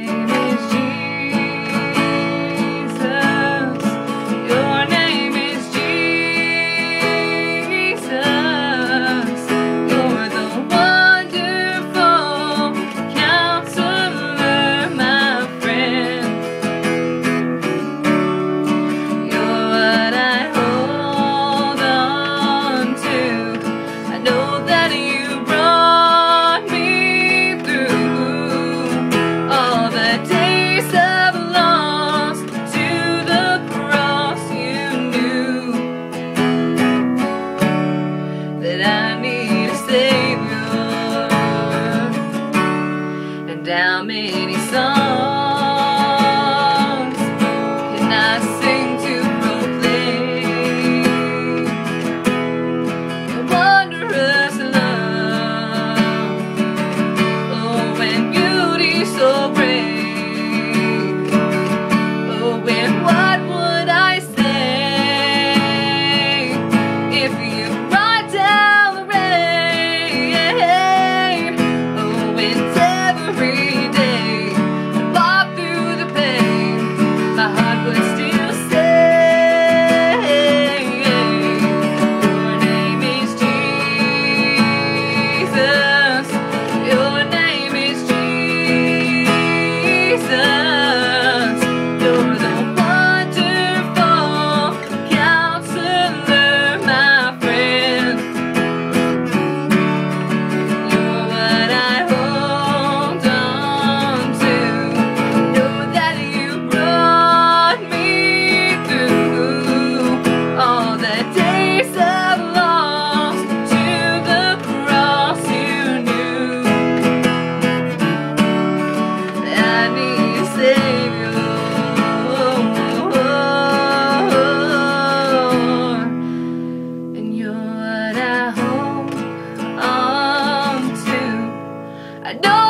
Monday. Any song. no!